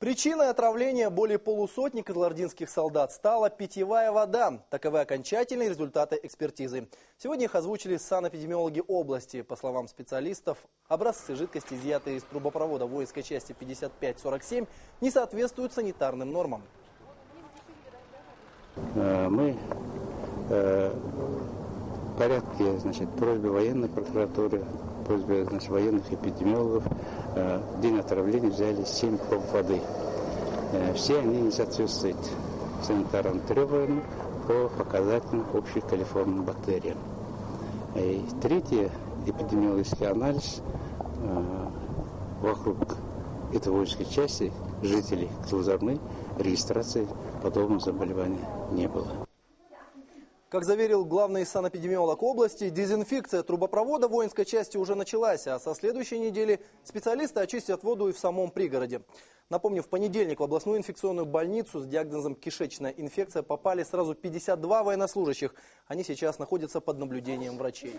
Причиной отравления более полусотни козлординских солдат стала питьевая вода. Таковы окончательные результаты экспертизы. Сегодня их озвучили санэпидемиологи области. По словам специалистов, образцы жидкости, изъятые из трубопровода воинской части 5547, не соответствуют санитарным нормам. Э, Мы э, порядке значит, просьбы военной прокуратуры, просьбе значит, военных эпидемиологов э, день отравления взяли 7 проб воды. Э, Все они не соответствуют санитарным требованиям по показателям общих калиформным бактериям. И третий эпидемиологический анализ э, вокруг этой воинской части жителей Козлозорны регистрации подобного заболевания не было. Как заверил главный санэпидемиолог области, дезинфекция трубопровода воинской части уже началась, а со следующей недели специалисты очистят воду и в самом пригороде. Напомню, в понедельник в областную инфекционную больницу с диагнозом кишечная инфекция попали сразу 52 военнослужащих. Они сейчас находятся под наблюдением врачей.